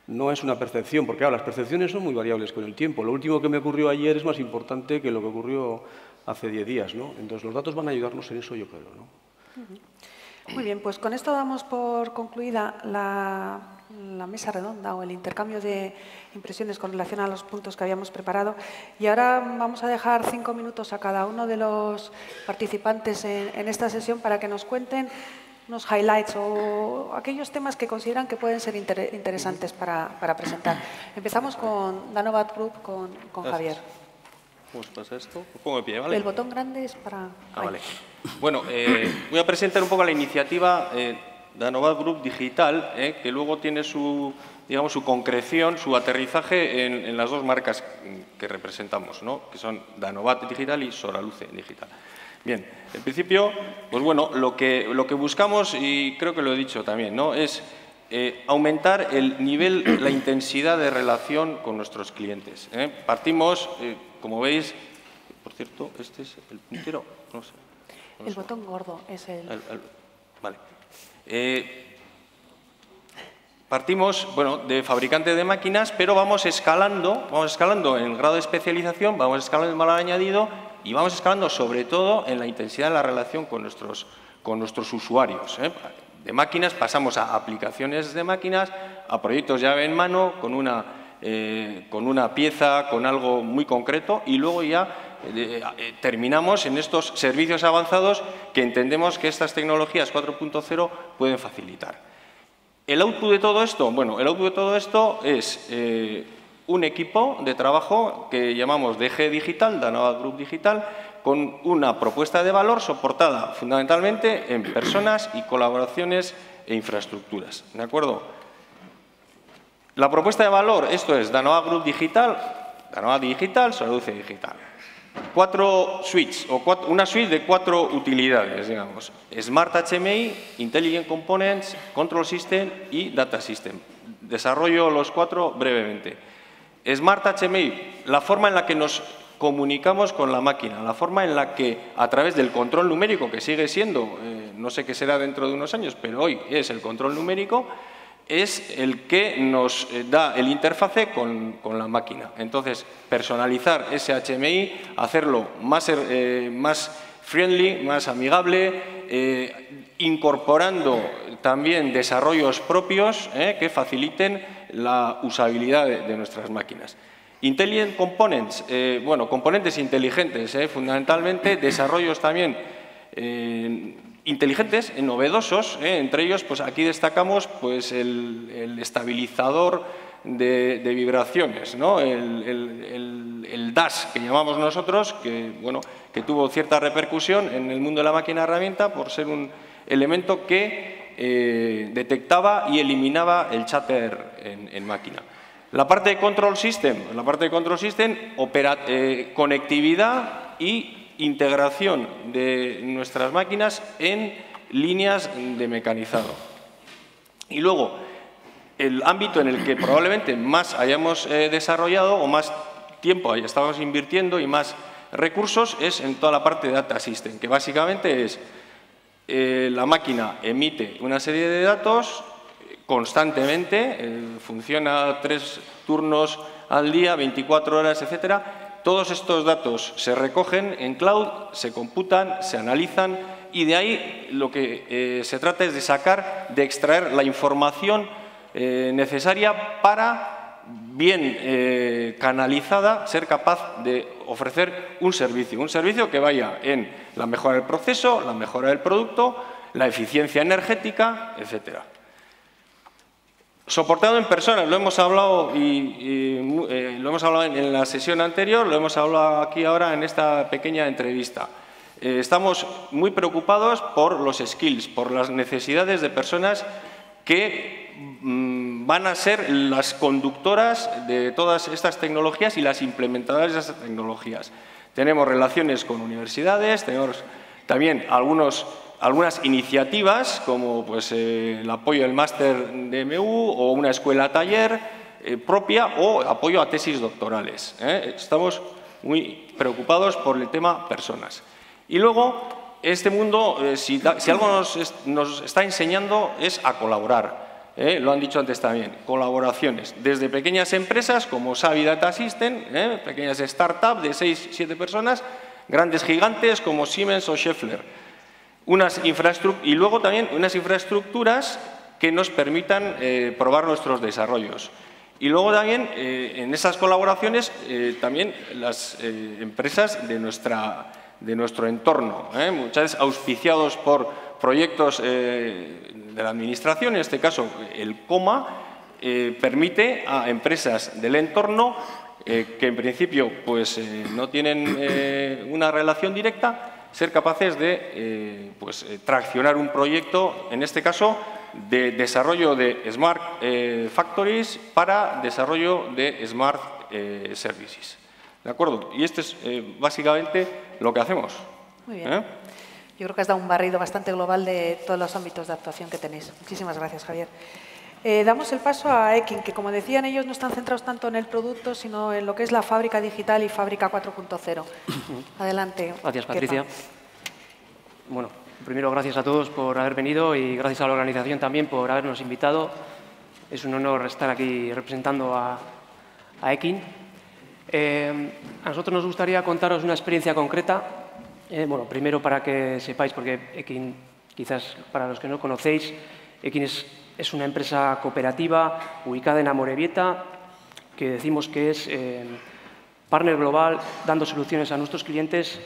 No es una percepción, porque las percepciones son muy variables con el tiempo. Lo último que me ocurrió ayer es más importante que lo que ocurrió hace 10 días. ¿no? Entonces, los datos van a ayudarnos en eso, yo creo. ¿no? Muy bien, pues con esto damos por concluida la, mesa redonda o el intercambio de impresiones con relación a los puntos que habíamos preparado. Y ahora vamos a dejar cinco minutos a cada uno de los participantes en, esta sesión para que nos cuenten unos highlights o aquellos temas que consideran que pueden ser interesantes para, presentar. Empezamos con Danovat Group, con, con Javier. ¿Cómo se pasa esto? pongo de pie, ¿vale? El botón grande es para... Ah, vale. Bueno, eh, voy a presentar un poco la iniciativa eh, Danovat Group Digital, eh, que luego tiene su, digamos, su concreción, su aterrizaje en, las dos marcas que representamos, ¿no? que son Danovat Digital y Soraluce Digital. Bien, en principio, pues bueno, lo que, lo que buscamos, y creo que lo he dicho también, ¿no? es eh, aumentar el nivel, la intensidad de relación con nuestros clientes. ¿eh? Partimos, eh, como veis, por cierto, este es el puntero, no sé. el botón gordo es el... vale. partimos, bueno, de fabricante de máquinas, pero vamos escalando, vamos escalando en grado de especialización, vamos escalando en valor añadido y vamos escalando sobre todo en la intensidad de la relación con nuestros, con nuestros usuarios de máquinas, pasamos a aplicaciones de máquinas, a proyectos llave en mano, con una, eh, con una pieza, con algo muy concreto, y luego ya eh, eh, terminamos en estos servicios avanzados que entendemos que estas tecnologías 4.0 pueden facilitar. ¿El output de todo esto? Bueno, el output de todo esto es un equipo de trabajo que llamamos DG Digital, Danova Group Digital, con una propuesta de valor soportada fundamentalmente en personas y colaboraciones e infraestructuras. ¿De acuerdo? La propuesta de valor, esto es Danova Group Digital, Danova Digital, Soluce Digital. cuatro suites, o una suite de cuatro utilidades, digamos. Smart HMI, Intelligent Components, Control System y Data System. Desarrollo los cuatro brevemente. Smart HMI, la forma en la que nos comunicamos con la máquina, la forma en la que a través del control numérico, que sigue siendo, eh, no sé qué será dentro de unos años, pero hoy es el control numérico, es el que nos eh, da el interfase con, la máquina. Entonces, personalizar ese HMI, hacerlo más, eh, más friendly, más amigable, incorporando también desarrollos propios que faciliten la usabilidad de nuestras máquinas. Intelligent Components, eh, bueno, componentes inteligentes, eh, fundamentalmente desarrollos también eh, inteligentes, novedosos, entre ellos pues aquí destacamos pues el, estabilizador de, vibraciones, ¿no? el, DAS que llamamos nosotros, que, bueno, que tuvo cierta repercusión en el mundo de la máquina herramienta por ser un elemento que detectaba y eliminaba el chatter en máquina. La parte de control system, la parte de control system, eh, conectividad y integración de nuestras máquinas en líneas de mecanizado. Y luego, el ámbito en el que probablemente más hayamos eh, desarrollado o más tiempo estamos invirtiendo y más recursos es en toda la parte de data system, que básicamente es eh, la máquina emite una serie de datos, constantemente, eh, funciona tres turnos al día, 24 horas, etcétera. Todos estos datos se recogen en cloud, se computan, se analizan y de ahí lo que eh, se trata es de sacar, de extraer la información eh, necesaria para bien canalizada, ser capaz de ofrecer un servicio, un servicio que vaya en la mejora del proceso, la mejora del producto, la eficiencia energética, etcétera. Soportado en personas, lo hemos hablado y, eh, lo hemos hablado en, la sesión anterior, lo hemos hablado aquí ahora en esta pequeña entrevista. Eh, estamos muy preocupados por los skills, por las necesidades de personas que mm, van a ser las conductoras de todas estas tecnologías y las implementadoras de estas tecnologías. Tenemos relaciones con universidades, tenemos también algunos algunas iniciativas como pues, eh, el apoyo del máster de MU o una escuela taller eh, propia o apoyo a tesis doctorales. ¿eh? Estamos muy preocupados por el tema personas. Y luego, este mundo, si, algo nos, está enseñando es a colaborar. Lo han dicho antes también, colaboraciones. Desde pequeñas empresas como Savi Data System, pequeñas startups de 6-7 personas, grandes gigantes como Siemens o Schaeffler unas y luego también unas infraestructuras que nos permitan eh, probar nuestros desarrollos. Y luego también eh, en esas colaboraciones eh, también las empresas de, nuestra, de nuestro entorno, muchas veces auspiciados por proyectos de la Administración, en este caso el COMA, permite a empresas del entorno que en principio pues, no tienen una relación directa, ser capaces de eh, pues, eh, traccionar un proyecto, en este caso, de desarrollo de Smart eh, Factories para desarrollo de Smart Services. ¿De acuerdo? Y esto es básicamente lo que hacemos. Muy bien. Yo creo que has dado un barrido bastante global de todos los ámbitos de actuación que tenéis. Muchísimas gracias, Javier. Eh, damos el paso a Ekin, que como decían ellos no están centrados tanto en el producto, sino en lo que es la fábrica digital y fábrica 4.0. [COUGHS] Adelante. Gracias, Patricia. Bueno, primero gracias a todos por haber venido y gracias a la organización también por habernos invitado. Es un honor estar aquí representando a, Ekin. Eh, a nosotros nos gustaría contaros una experiencia concreta. Eh, bueno, primero para que sepáis, porque Ekin, quizás para los que no conocéis, Ekin es es una empresa cooperativa ubicada en Amorebieta, que decimos que es eh, partner global dando soluciones a nuestros clientes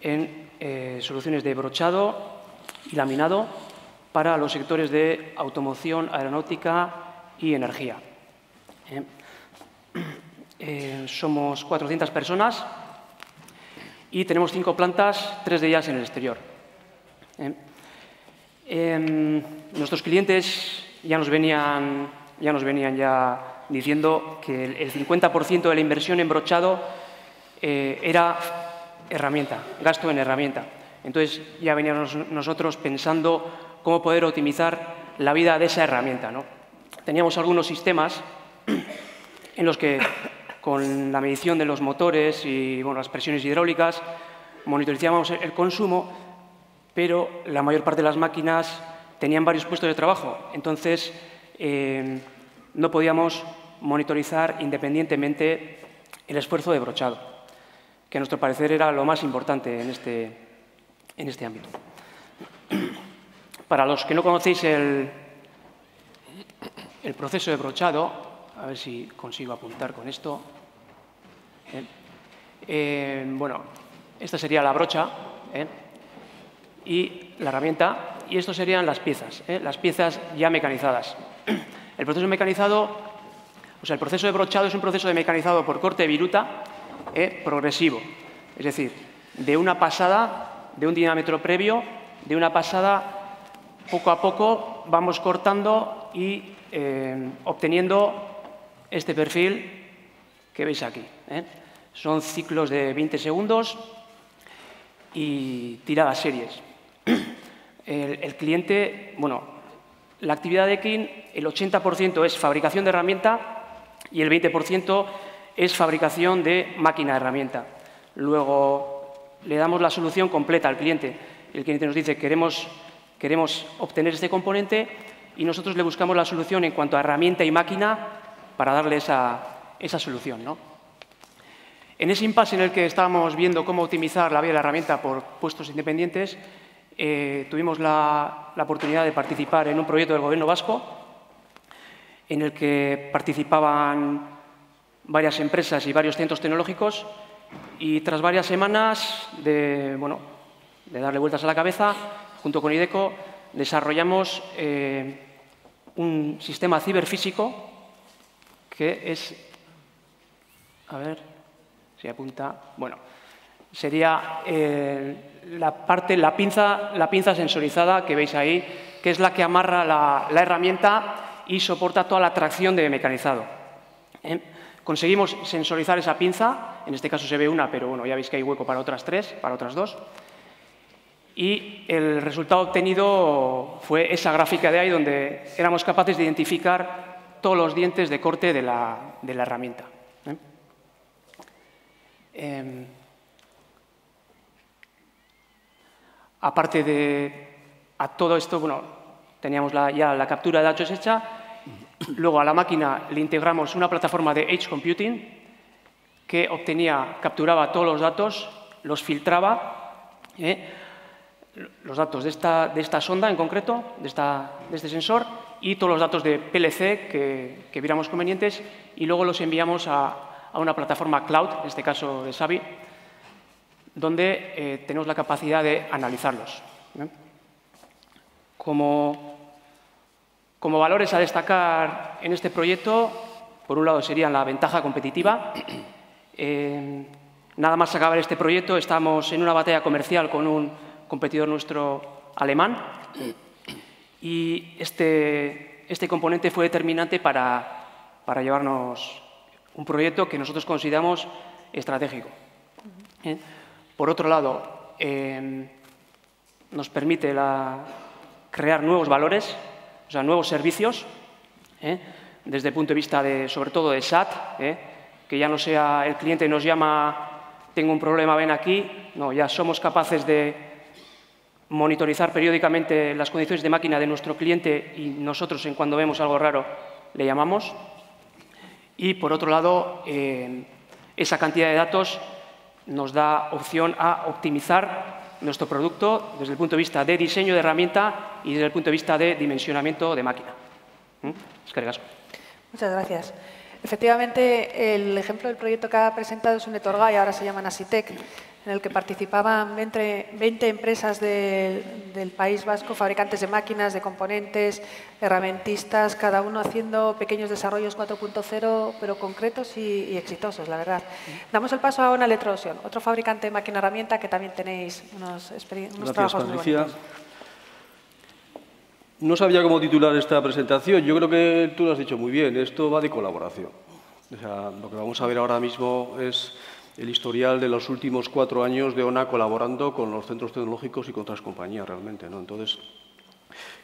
en eh, soluciones de brochado y laminado para los sectores de automoción, aeronáutica y energía. Eh, somos 400 personas y tenemos cinco plantas, tres de ellas en el exterior. Em, nuestros clientes ya nos venían ya, nos venían ya diciendo que el 50% de la inversión en brochado eh, era herramienta, gasto en herramienta. Entonces ya veníamos nosotros pensando cómo poder optimizar la vida de esa herramienta. ¿no? Teníamos algunos sistemas en los que con la medición de los motores y bueno, las presiones hidráulicas monitorizábamos el consumo, pero la mayor parte de las máquinas tenían varios puestos de trabajo. Entonces, eh, no podíamos monitorizar independientemente el esfuerzo de brochado, que a nuestro parecer era lo más importante en este, en este ámbito. Para los que no conocéis el, el proceso de brochado, a ver si consigo apuntar con esto. Eh, bueno, esta sería la brocha ¿eh? Y la herramienta, y estos serían las piezas, ¿eh? las piezas ya mecanizadas. El proceso mecanizado, o sea, el proceso de brochado es un proceso de mecanizado por corte de viruta progresivo, es decir, de una pasada, de un diámetro previo, de una pasada, poco a poco vamos cortando y obteniendo este perfil que veis aquí. Son ciclos de 20 segundos y tiradas series. El, cliente, bueno, la actividad de King, el 80% es fabricación de herramienta y el 20% es fabricación de máquina de herramienta. Luego le damos la solución completa al cliente. El cliente nos dice queremos, queremos obtener este componente y nosotros le buscamos la solución en cuanto a herramienta y máquina para darle esa, esa solución. ¿no? En ese impasse en el que estábamos viendo cómo optimizar la vía de la herramienta por puestos independientes, eh, tuvimos la, oportunidad de participar en un proyecto del Gobierno vasco en el que participaban varias empresas y varios centros tecnológicos y tras varias semanas de, bueno, de darle vueltas a la cabeza, junto con IDECO, desarrollamos eh, un sistema ciberfísico que es... A ver apunta, bueno, sería eh, la parte, la pinza, la pinza sensorizada que veis ahí, que es la que amarra la, herramienta y soporta toda la tracción de mecanizado. ¿eh? Conseguimos sensorizar esa pinza, en este caso se ve una, pero bueno, ya veis que hay hueco para otras tres, para otras dos. Y el resultado obtenido fue esa gráfica de ahí donde éramos capaces de identificar todos los dientes de corte de la, herramienta. ¿eh? Em, aparte de a todo esto, bueno, teníamos ya la captura de datos hecha, luego a la máquina le integramos una plataforma de Edge Computing que obtenía, capturaba todos los datos, los filtraba, ¿eh? los datos de esta, de esta, sonda en concreto, de, esta, de, este sensor, y todos los datos de PLC que, viéramos convenientes, y luego los enviamos a, a una plataforma cloud, en este caso de Xavi, donde eh, tenemos la capacidad de analizarlos. Como, como, valores a destacar en este proyecto, por un lado serían la ventaja competitiva. [CLEARS THROAT] Eh, nada más acabar este proyecto, estamos en una batalla comercial con un competidor nuestro alemán y este, este componente fue determinante para, para llevarnos un proyecto que nosotros consideramos estratégico. ¿Eh? Por otro lado, eh, nos permite crear nuevos valores, o sea, nuevos servicios, ¿eh? desde el punto de vista, de, sobre todo, de SAT, que ya no sea el cliente nos llama, tengo un problema, ven aquí, no, ya somos capaces de monitorizar periódicamente las condiciones de máquina de nuestro cliente y nosotros, en cuando vemos algo raro, le llamamos. Y, por otro lado, eh, esa cantidad de datos nos da opción a optimizar nuestro producto desde el punto de vista de diseño de herramienta y desde el punto de vista de dimensionamiento de máquina. ¿Mm? Muchas gracias. Efectivamente, el ejemplo del proyecto que ha presentado es un Etorgay, ahora se llama Nasitec, en el que participaban 20, empresas del País Vasco, fabricantes de máquinas, de componentes, herramientistas, cada uno haciendo pequeños desarrollos 4.0, pero concretos y, exitosos, la verdad. Damos el paso a una Electrosion, otro fabricante de máquina herramienta que también tenéis unos, unos trabajos muy bonitos. No sabía cómo titular esta presentación. Yo creo que tú lo has dicho muy bien. Esto va de colaboración. O sea, lo que vamos a ver ahora mismo es el historial de los últimos cuatro años de ONA colaborando con los centros tecnológicos y con otras compañías realmente. ¿no? Entonces,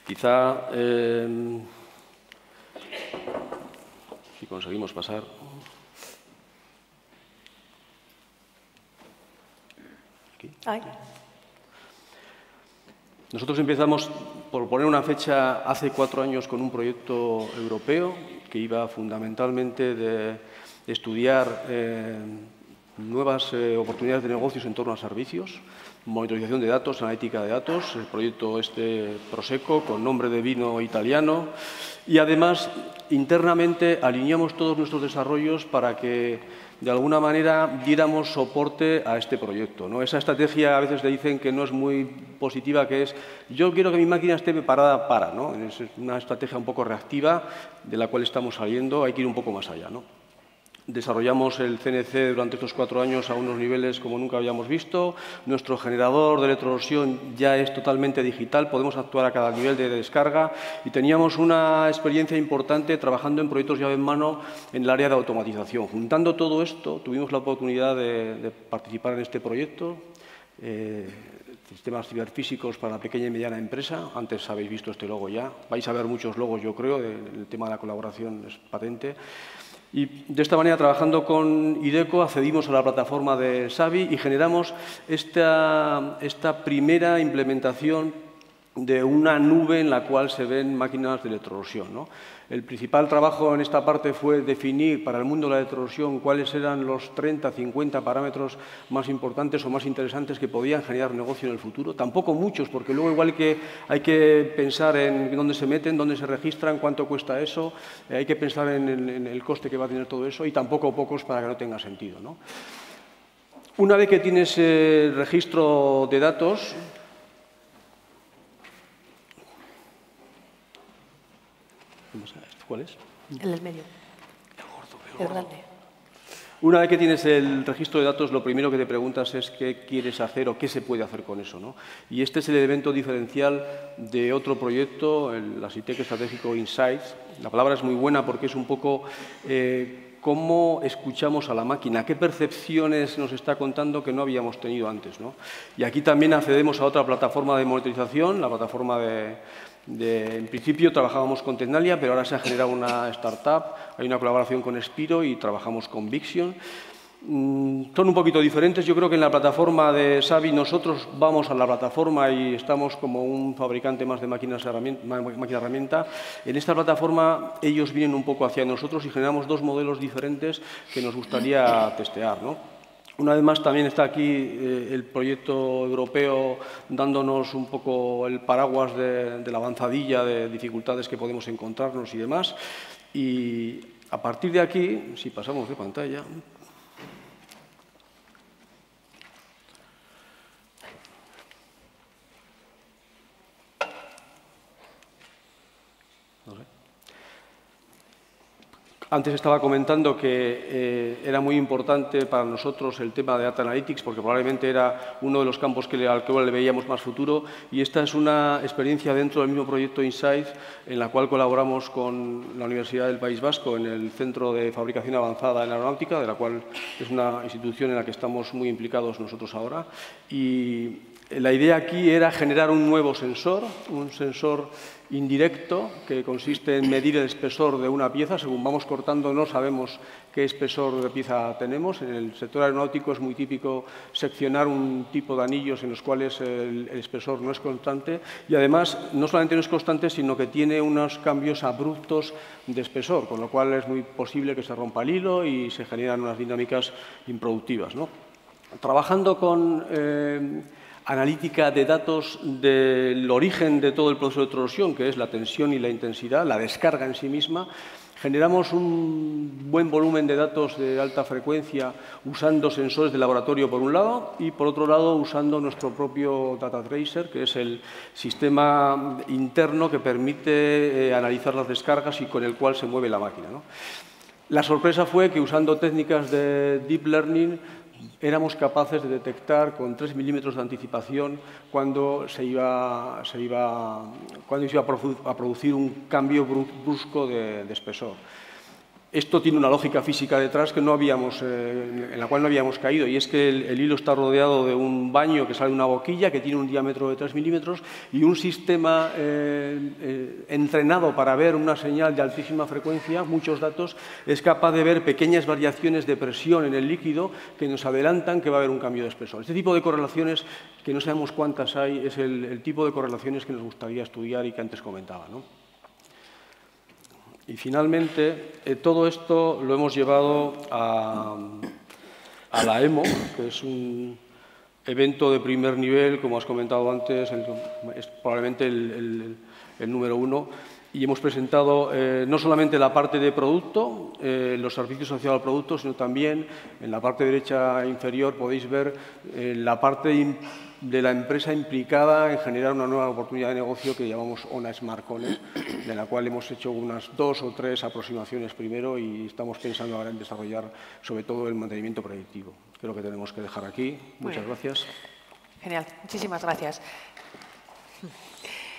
quizá, eh, si conseguimos pasar... Nosotros empezamos, por poner una fecha, hace cuatro años con un proyecto europeo que iba fundamentalmente de estudiar eh, nuevas eh, oportunidades de negocios en torno a servicios, monitorización de datos, analítica de datos, el proyecto este Prosecco con nombre de vino italiano y además internamente alineamos todos nuestros desarrollos para que de alguna manera diéramos soporte a este proyecto. ¿no? Esa estrategia a veces le dicen que no es muy positiva, que es yo quiero que mi máquina esté preparada para. ¿no? Es una estrategia un poco reactiva de la cual estamos saliendo, hay que ir un poco más allá. ¿no? Desarrollamos el CNC durante estos cuatro años a unos niveles como nunca habíamos visto. Nuestro generador de electroerosión ya es totalmente digital, podemos actuar a cada nivel de descarga y teníamos una experiencia importante trabajando en proyectos llave en mano en el área de automatización. Juntando todo esto, tuvimos la oportunidad de, participar en este proyecto. Eh, sistemas ciberfísicos para la pequeña y mediana empresa. Antes habéis visto este logo ya. Vais a ver muchos logos, yo creo. El tema de la colaboración es patente. Y de esta manera, trabajando con IDECO, accedimos a la plataforma de SAVI y generamos esta, esta primera implementación de una nube en la cual se ven máquinas de electroerosión. ¿no? El principal trabajo en esta parte fue definir para el mundo de la electroerosión cuáles eran los 30, 50 parámetros más importantes o más interesantes que podían generar negocio en el futuro. Tampoco muchos, porque luego igual que hay que pensar en dónde se meten, dónde se registran, cuánto cuesta eso, eh, hay que pensar en, el coste que va a tener todo eso y tampoco pocos para que no tenga sentido. Una vez que tienes el registro de datos, ¿Cuál es? El del medio. El gordo, el, grande. Una vez que tienes el registro de datos, lo primero que te preguntas es qué quieres hacer o qué se puede hacer con eso. ¿no? Y este es el elemento diferencial de otro proyecto, el ASITEC Estratégico Insights. La palabra es muy buena porque es un poco eh, cómo escuchamos a la máquina, qué percepciones nos está contando que no habíamos tenido antes. ¿no? Y aquí también accedemos a otra plataforma de monitorización, la plataforma de, en principio trabajábamos con Tecnalia, pero ahora se ha generado una startup, hay una colaboración con Spiro y trabajamos con Vixion. Mm, son un poquito diferentes. Yo creo que en la plataforma de Savi nosotros vamos a la plataforma y estamos como un fabricante más de máquinas máquina herramienta. En esta plataforma ellos vienen un poco hacia nosotros y generamos dos modelos diferentes que nos gustaría testear. ¿no? Una vez más también está aquí eh, el proyecto europeo dándonos un poco el paraguas de, la avanzadilla de dificultades que podemos encontrarnos y demás. Y a partir de aquí, si pasamos de pantalla, Antes estaba comentando que eh, era muy importante para nosotros el tema de Data Analytics porque probablemente era uno de los campos que, al que le veíamos más futuro y esta es una experiencia dentro del mismo proyecto Insight en la cual colaboramos con la Universidad del País Vasco en el Centro de Fabricación Avanzada en Aeronáutica, de la cual es una institución en la que estamos muy implicados nosotros ahora. La idea aquí era generar un nuevo sensor, un sensor indirecto que consiste en medir el espesor de una pieza. Según vamos cortando no sabemos qué espesor de pieza tenemos. En el sector aeronáutico es muy típico seccionar un tipo de anillos en los cuales el, espesor no es constante y además no solamente no es constante sino que tiene unos cambios abruptos de espesor, con lo cual es muy posible que se rompa el hilo y se generan unas dinámicas improductivas. Trabajando con... Eh, analítica de datos del origen de todo el proceso de electroerosión, que es la tensión y la intensidad, la descarga en sí misma, generamos un buen volumen de datos de alta frecuencia usando sensores de laboratorio por un lado y por otro lado usando nuestro propio Data Tracer, que es el sistema interno que permite eh, analizar las descargas y con el cual se mueve la máquina. La sorpresa fue que usando técnicas de Deep Learning éramos capaces de detectar con 3 milímetros de anticipación cuando se iba, se iba, cuando iba a producir un cambio brusco de, espesor. Esto tiene una lógica física detrás que no habíamos, eh, en la cual no habíamos caído, y es que el, hilo está rodeado de un baño que sale de una boquilla que tiene un diámetro de 3 milímetros y un sistema eh, eh, entrenado para ver una señal de altísima frecuencia, muchos datos, es capaz de ver pequeñas variaciones de presión en el líquido que nos adelantan que va a haber un cambio de espesor. Este tipo de correlaciones, que no sabemos cuántas hay, es el, el tipo de correlaciones que nos gustaría estudiar y que antes comentaba. ¿no? Y finalmente, eh, todo esto lo hemos llevado a, la EMO, que es un evento de primer nivel, como has comentado antes, es probablemente el, número uno, y hemos presentado eh, no solamente la parte de producto, eh, los servicios asociados al producto, sino también en la parte derecha inferior podéis ver la parte de la empresa implicada en generar una nueva oportunidad de negocio que llamamos ONA Smart Connect, de la cual hemos hecho unas dos o tres aproximaciones primero y estamos pensando ahora en desarrollar sobre todo el mantenimiento predictivo. Creo que tenemos que dejar aquí. Muchas gracias. Genial, muchísimas gracias.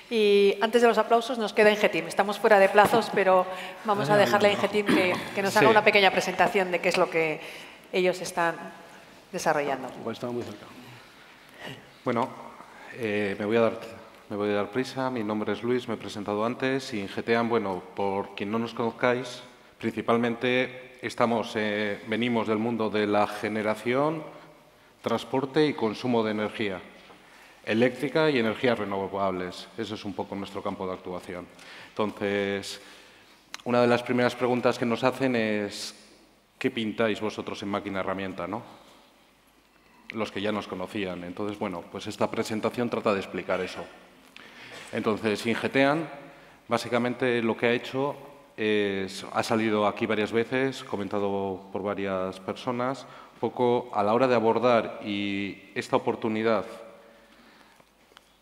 Y antes de los aplausos nos queda Ingetim. Estamos fuera de plazos, pero vamos a dejarle a Ingetim que, nos haga una pequeña presentación de qué es lo que ellos están desarrollando. Igual estaba muy cerca. Bueno, eh, me, voy a dar, me voy a dar prisa. Mi nombre es Luis, me he presentado antes. Y en GTAM, bueno, por quien no nos conozcáis, principalmente estamos, eh, venimos del mundo de la generación, transporte y consumo de energía eléctrica y energías renovables. Ese es un poco nuestro campo de actuación. Entonces, una de las primeras preguntas que nos hacen es ¿qué pintáis vosotros en máquina herramienta? ¿no? Los que ya nos conocían. Entonces, bueno, pues esta presentación trata de explicar eso. Entonces, Ingetean, básicamente lo que ha hecho es, ha salido aquí varias veces, comentado por varias personas, un poco a la hora de abordar y esta oportunidad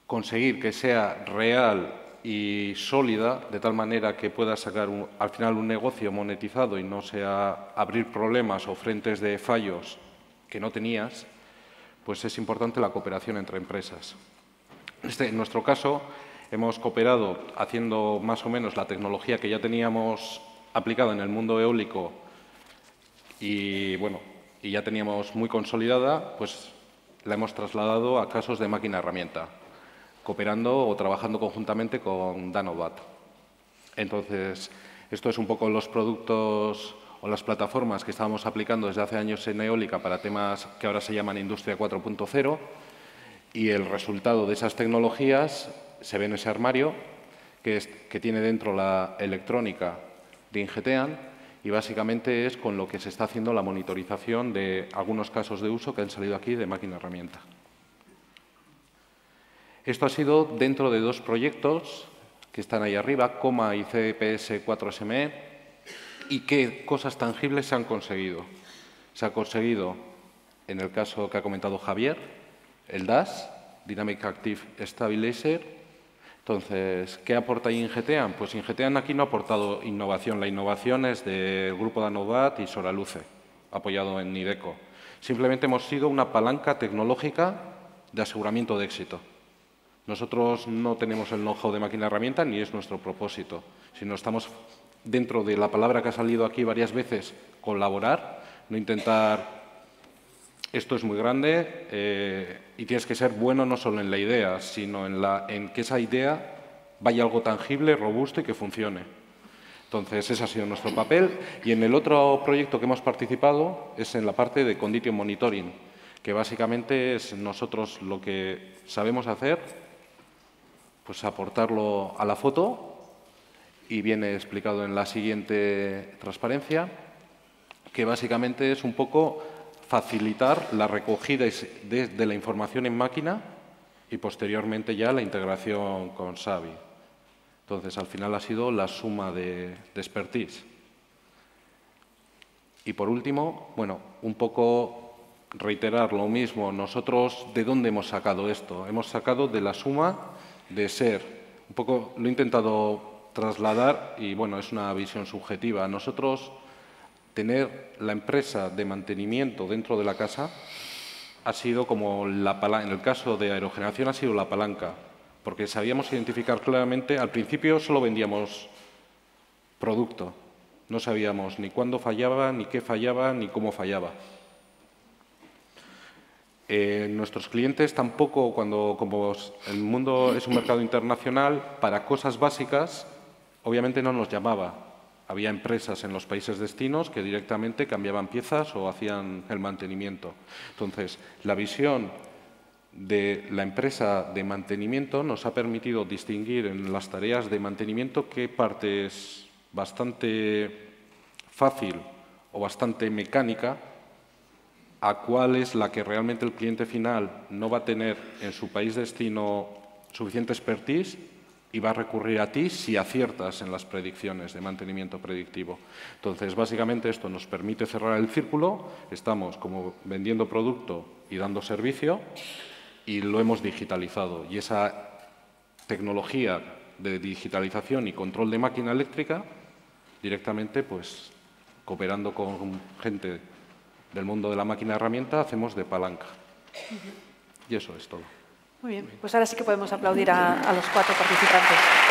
conseguir que sea real y sólida, de tal manera que pueda sacar al final un negocio monetizado y no sea abrir problemas o frentes de fallos que no tenías, pues es importante la cooperación entre empresas. Este, en nuestro caso, hemos cooperado haciendo más o menos la tecnología que ya teníamos aplicada en el mundo eólico y, bueno, y ya teníamos muy consolidada, pues la hemos trasladado a casos de máquina-herramienta, cooperando o trabajando conjuntamente con Danovat. Entonces, esto es un poco los productos o las plataformas que estábamos aplicando desde hace años en eólica para temas que ahora se llaman Industria 4.0 y el resultado de esas tecnologías se ve en ese armario que, tiene dentro la electrónica de Ingetean y básicamente es con lo que se está haciendo la monitorización de algunos casos de uso que han salido aquí de máquina herramienta. Esto ha sido dentro de dos proyectos que están ahí arriba, COMA y CPS 4SME, y qué cosas tangibles se han conseguido. Se ha conseguido, en el caso que ha comentado Javier, el DAS, Dynamic Active Stabilizer. Entonces, ¿qué aporta Ingetean? Pues Ingetean aquí no ha aportado innovación. La innovación es del grupo de Anovat y Soraluce, apoyado en NIDECO. Simplemente hemos sido una palanca tecnológica de aseguramiento de éxito. Nosotros no tenemos el know-how de máquina herramienta ni es nuestro propósito, sino estamos dentro de la palabra que ha salido aquí varias veces, colaborar, no intentar, esto es muy grande eh, y tienes que ser bueno no solo en la idea, sino en, la, en que esa idea vaya algo tangible, robusto y que funcione. Entonces, ese ha sido nuestro papel. Y en el otro proyecto que hemos participado es en la parte de Condition Monitoring, que básicamente es nosotros lo que sabemos hacer, pues aportarlo a la foto y viene explicado en la siguiente transparencia, que básicamente es un poco facilitar la recogida de, la información en máquina y posteriormente ya la integración con SAVI. Entonces, al final ha sido la suma de, de expertise. Y por último, bueno, un poco reiterar lo mismo. Nosotros, ¿de dónde hemos sacado esto? Hemos sacado de la suma de ser, un poco, lo he intentado trasladar, y bueno, es una visión subjetiva, nosotros tener la empresa de mantenimiento dentro de la casa ha sido como la palanca, en el caso de aerogeneración ha sido la palanca, porque sabíamos identificar claramente, al principio solo vendíamos producto, No sabíamos ni cuándo fallaba, ni qué fallaba, ni cómo fallaba. Eh, nuestros clientes tampoco, cuando como el mundo es un mercado internacional, para cosas básicas, obviamente no nos llamaba. Había empresas en los países destinos que directamente cambiaban piezas o hacían el mantenimiento. Entonces, la visión de la empresa de mantenimiento nos ha permitido distinguir en las tareas de mantenimiento qué parte es bastante fácil o bastante mecánica a cuál es la que realmente el cliente final no va a tener en su país destino suficiente expertise y va a recurrir a ti si aciertas en las predicciones de mantenimiento predictivo. Entonces, básicamente esto nos permite cerrar el círculo, estamos como vendiendo producto y dando servicio y lo hemos digitalizado. Y esa tecnología de digitalización y control de máquina eléctrica, directamente, pues, cooperando con gente del mundo de la máquina herramienta hacemos de palanca. Y eso es todo. Muy bien, pues ahora sí que podemos aplaudir a, a los cuatro participantes.